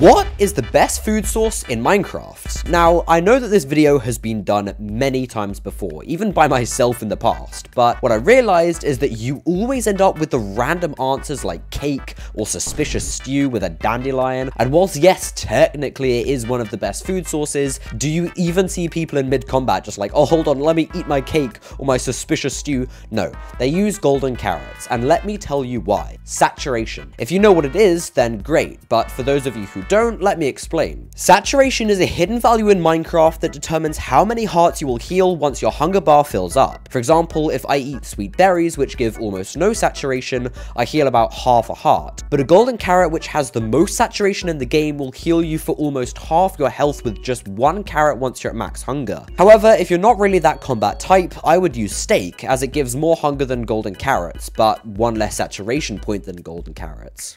What is the best food source in Minecraft? Now, I know that this video has been done many times before, even by myself in the past, but what I realized is that you always end up with the random answers like cake or suspicious stew with a dandelion, and whilst yes, technically it is one of the best food sources, do you even see people in mid-combat just like, oh hold on, let me eat my cake or my suspicious stew? No, they use golden carrots, and let me tell you why. Saturation. If you know what it is, then great, but for those of you who don't, let me explain. Saturation is a hidden value in Minecraft that determines how many hearts you will heal once your hunger bar fills up. For example, if I eat sweet berries, which give almost no saturation, I heal about half a heart. But a golden carrot, which has the most saturation in the game, will heal you for almost half your health with just one carrot once you're at max hunger. However, if you're not really that combat type, I would use steak, as it gives more hunger than golden carrots, but one less saturation point than golden carrots.